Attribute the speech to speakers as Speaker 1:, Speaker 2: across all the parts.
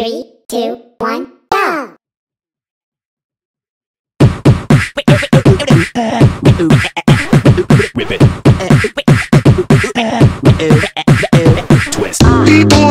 Speaker 1: Three, two, one, go!
Speaker 2: Whip it. Twist. Uh.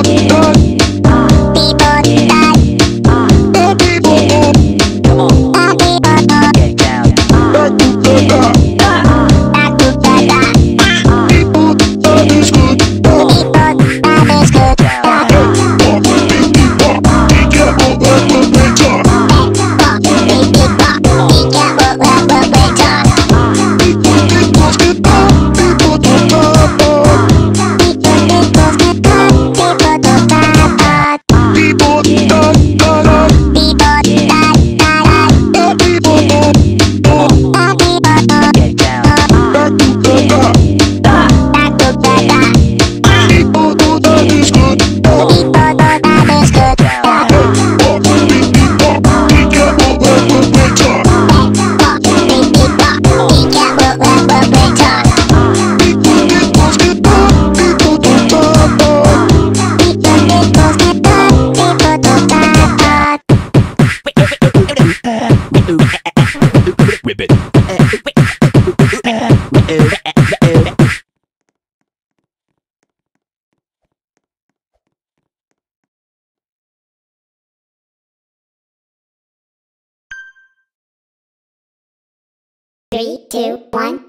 Speaker 2: Ribbit.
Speaker 1: Three, two, one.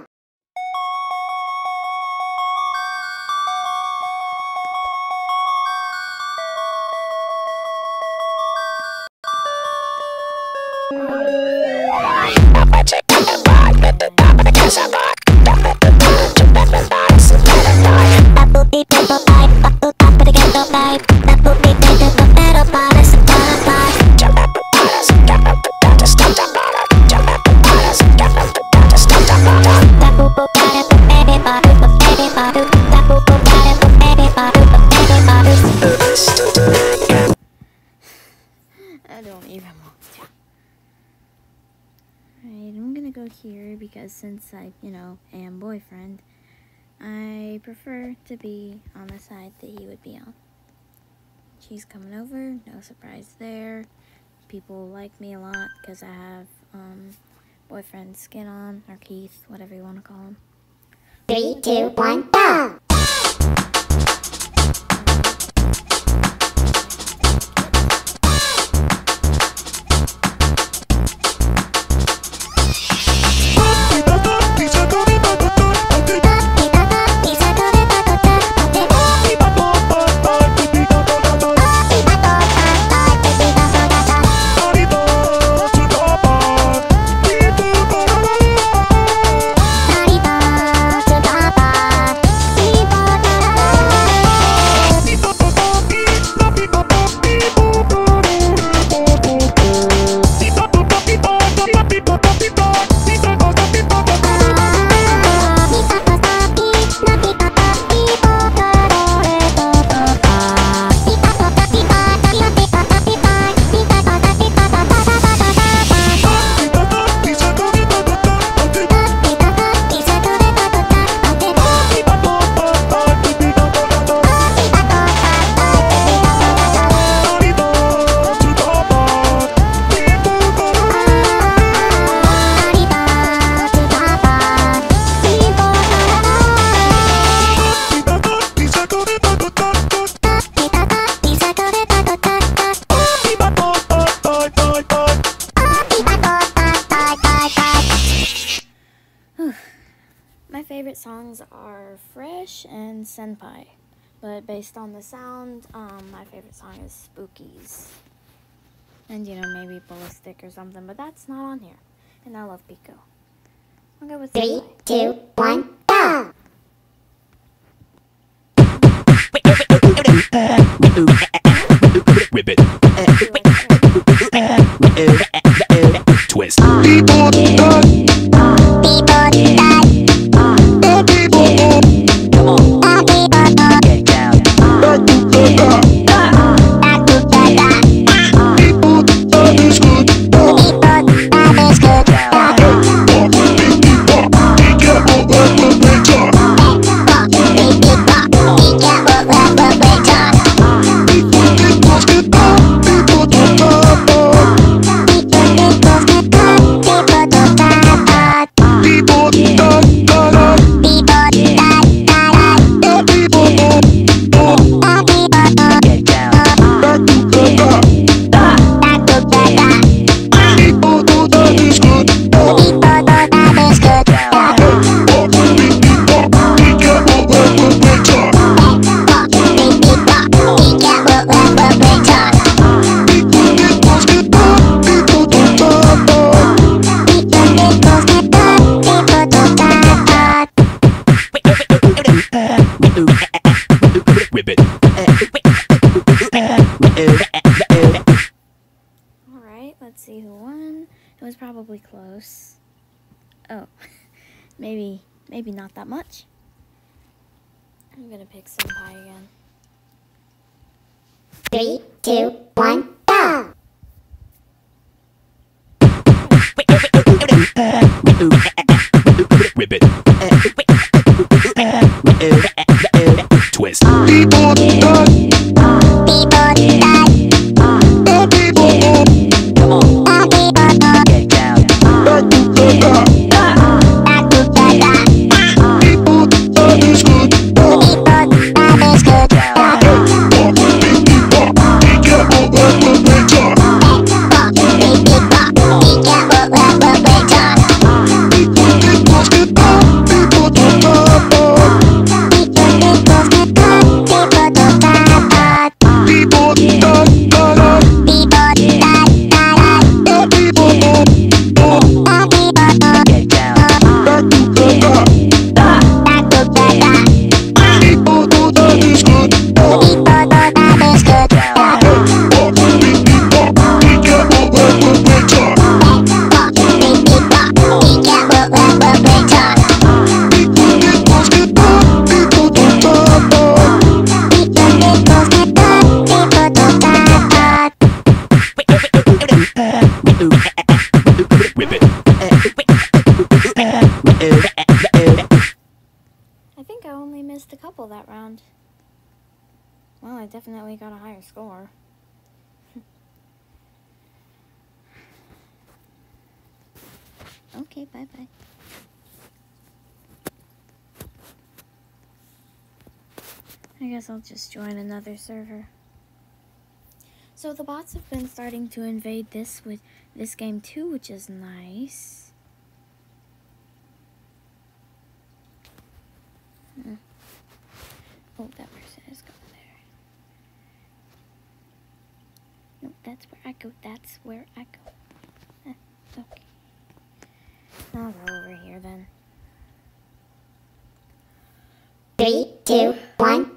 Speaker 3: since I, you know, am boyfriend, I prefer to be on the side that he would be on. She's coming over, no surprise there. People like me a lot because I have um, boyfriend skin on, or Keith, whatever you want to call him.
Speaker 1: Three, two, one, go! favorite
Speaker 3: songs are Fresh and Senpai. But based on the sound, um, my favorite song is Spookeez. And, you know, maybe Ballistic or something, but that's not on here. And I love Pico. I'll go with
Speaker 1: Three,
Speaker 3: Senpai.
Speaker 1: two, one, go!
Speaker 2: It
Speaker 3: was probably close. Oh, maybe, maybe not that much. I'm gonna pick Senpai again.
Speaker 1: Three, two, one, go!
Speaker 2: Ribbit. Twist.
Speaker 3: definitely got a higher score. okay, bye-bye. I guess I'll just join another server. So the bots have been starting to invade this with this game too, which is nice. Hmm. Oh, that that's where I go, that's where I go. Okay. Now we're over here then.
Speaker 1: Three, two, one.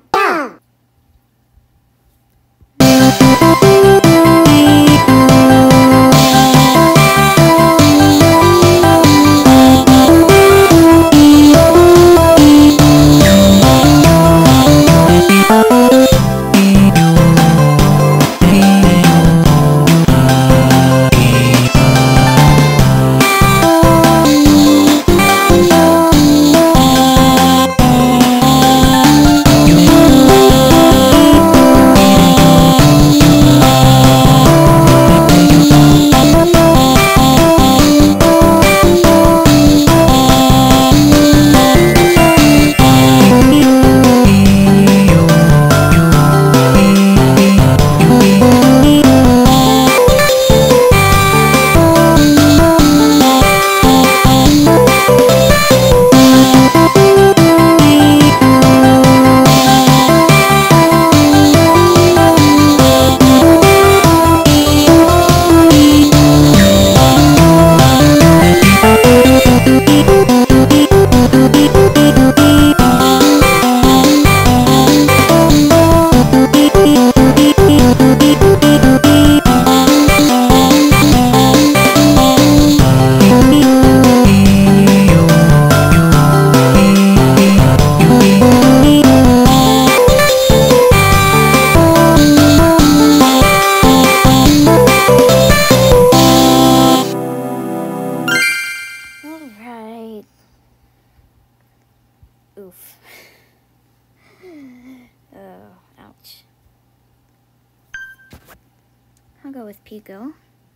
Speaker 1: Go
Speaker 3: with Pico.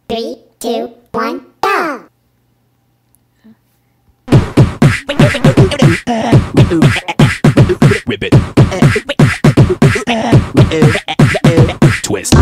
Speaker 1: Three, two, one, go!
Speaker 2: Whip it. Twist.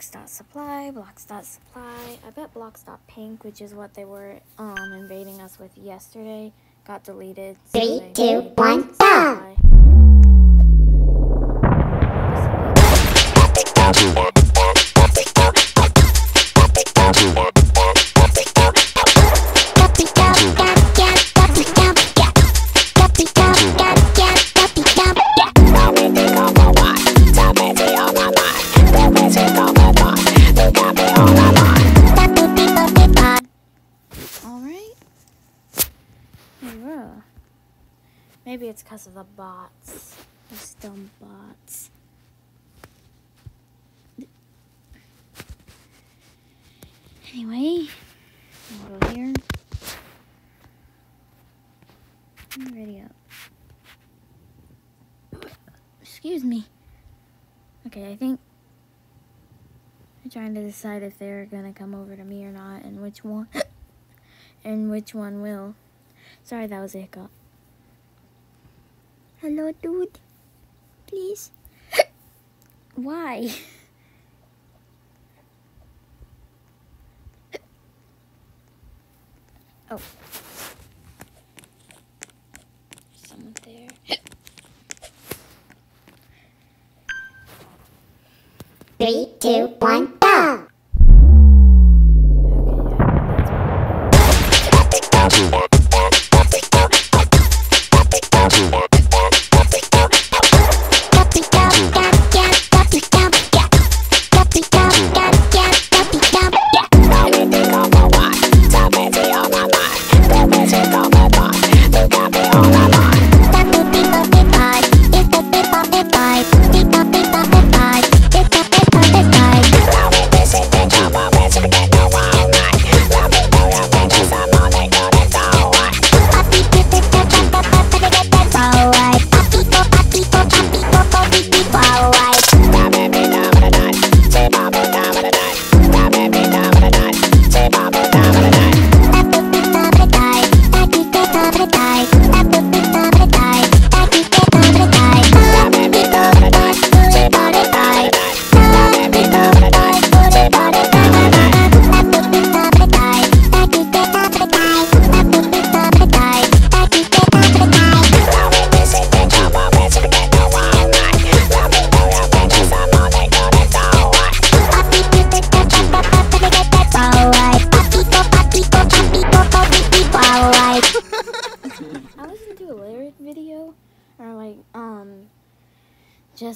Speaker 3: Blocks dot supply, blocks dot supply. I bet blocks dot pink, which is what they were um invading us with yesterday, got deleted. so
Speaker 1: Three, two, one, go!
Speaker 3: Bots. Those dumb bots. Anyway, I'll go here. I'm ready up. Excuse me. Okay, I think I'm trying to decide if they're gonna come over to me or not and which one and which one will. Sorry, that was a hiccup. Hello, dude. Please. Why? oh. Someone there.
Speaker 1: Three, two, one,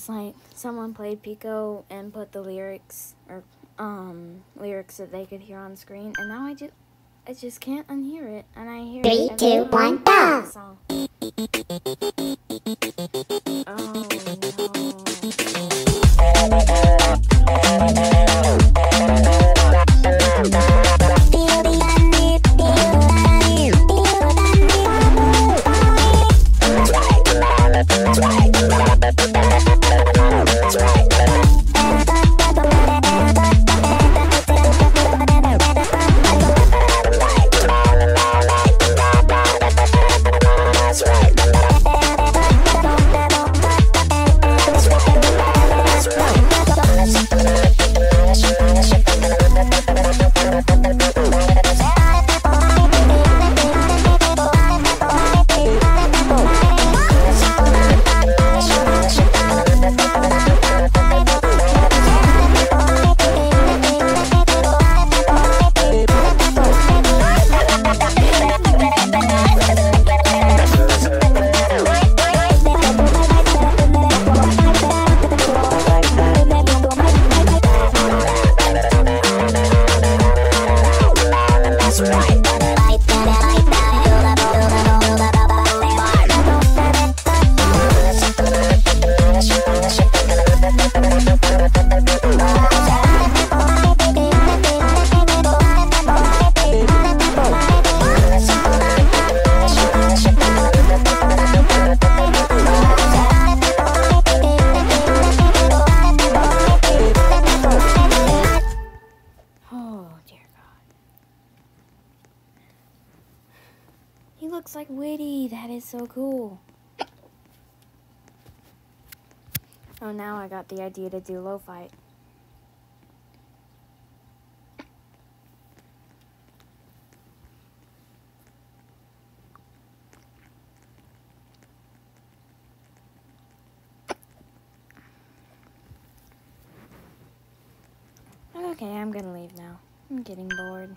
Speaker 3: just like someone played Pico and put the lyrics or um lyrics that they could hear on screen, and now I just I just can't unhear it, and I hear
Speaker 1: Three,
Speaker 3: it
Speaker 1: two, one, go.
Speaker 3: Just like Whitty. That is so cool. Oh, now I got the idea to do Lo-Fight. Okay, I'm gonna leave now. I'm getting bored.